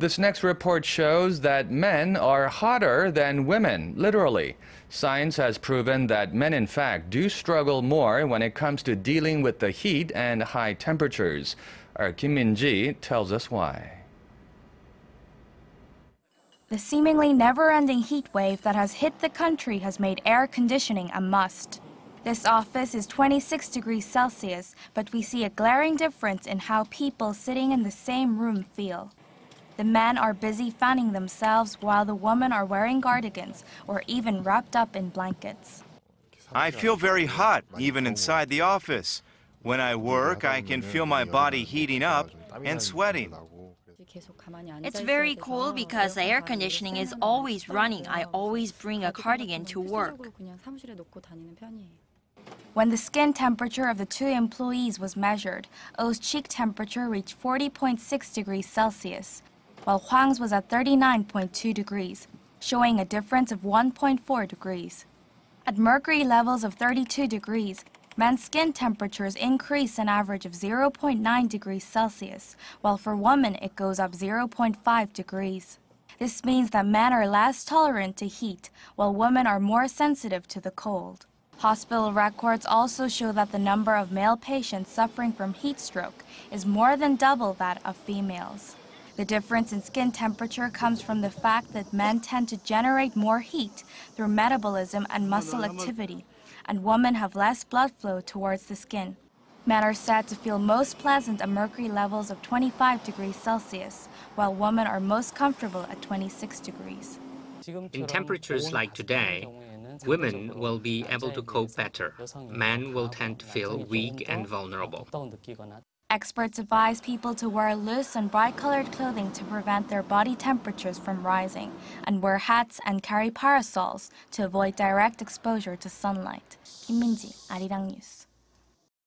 This next report shows that men are hotter than women, literally. Science has proven that men, in fact, do struggle more when it comes to dealing with the heat and high temperatures. Our Kim Min-ji tells us why. The seemingly never-ending heat wave that has hit the country has made air conditioning a must. This office is 26 degrees Celsius, but we see a glaring difference in how people sitting in the same room feel. The men are busy fanning themselves while the women are wearing cardigans or even wrapped up in blankets. I feel very hot, even inside the office. When I work, I can feel my body heating up and sweating. It's very cool because the air conditioning is always running. I always bring a cardigan to work. When the skin temperature of the two employees was measured, Oh's cheek temperature reached 40.6 degrees Celsius, while Hwang's was at 39.2 degrees, showing a difference of 1.4 degrees. At mercury levels of 32 degrees, men's skin temperatures increase an average of 0.9 degrees Celsius, while for women it goes up 0.5 degrees. This means that men are less tolerant to heat, while women are more sensitive to the cold. Hospital records also show that the number of male patients suffering from heat stroke is more than double that of females. The difference in skin temperature comes from the fact that men tend to generate more heat through metabolism and muscle activity, and women have less blood flow towards the skin. Men are said to feel most pleasant at mercury levels of 25 degrees Celsius, while women are most comfortable at 26 degrees. In temperatures like today, women will be able to cope better. Men will tend to feel weak and vulnerable. Experts advise people to wear loose and bright-colored clothing to prevent their body temperatures from rising, and wear hats and carry parasols to avoid direct exposure to sunlight. Kim Min-ji, Arirang News.